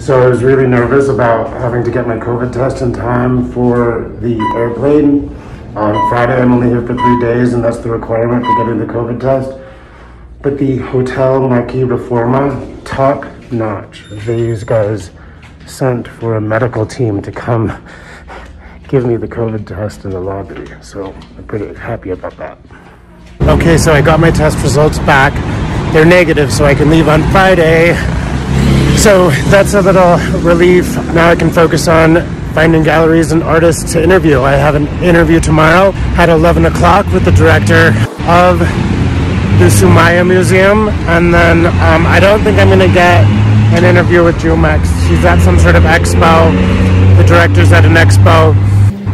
So I was really nervous about having to get my COVID test in time for the airplane. On Friday, I'm only here for three days, and that's the requirement for getting the COVID test. But the Hotel Marquis Reforma, top notch. These guys sent for a medical team to come give me the COVID test in the lobby. So I'm pretty happy about that. Okay, so I got my test results back. They're negative, so I can leave on Friday. So that's a little relief. Now I can focus on finding galleries and artists to interview. I have an interview tomorrow at 11 o'clock with the director of the Soumaya Museum. And then um, I don't think I'm going to get an interview with Jumex. She's at some sort of expo. The director's at an expo.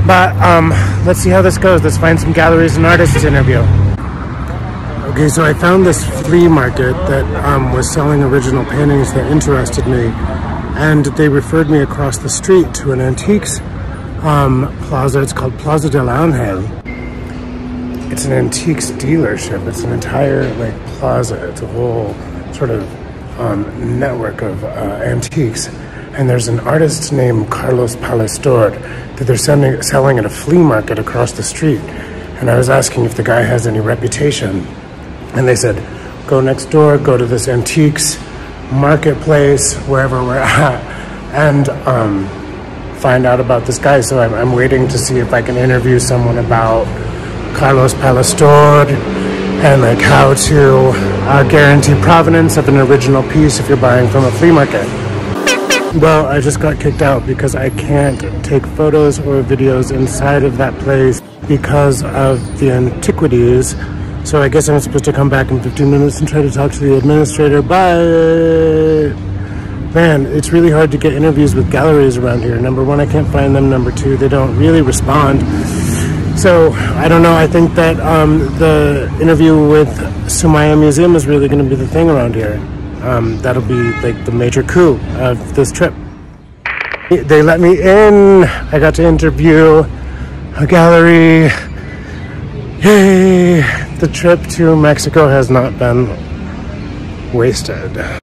But um, let's see how this goes. Let's find some galleries and artists to interview. Okay, so I found this flea market that um, was selling original paintings that interested me, and they referred me across the street to an antiques um, plaza. It's called Plaza del Angel. It's an antiques dealership. It's an entire like plaza. It's a whole sort of um, network of uh, antiques. And there's an artist named Carlos Palestor that they're sending, selling at a flea market across the street. And I was asking if the guy has any reputation. And they said, go next door, go to this antiques marketplace, wherever we're at, and um, find out about this guy. So I'm, I'm, waiting to see if I can interview someone about Carlos Palestor and like how to uh, guarantee provenance of an original piece if you're buying from a flea market. Well, I just got kicked out because I can't take photos or videos inside of that place because of the antiquities so I guess I'm supposed to come back in 15 minutes and try to talk to the administrator. Bye. Man, it's really hard to get interviews with galleries around here. Number one, I can't find them. Number two, they don't really respond. So I don't know. I think that um, the interview with Soumaya Museum is really going to be the thing around here. Um, that'll be like the major coup of this trip. They let me in. I got to interview a gallery. Yay! The trip to Mexico has not been wasted.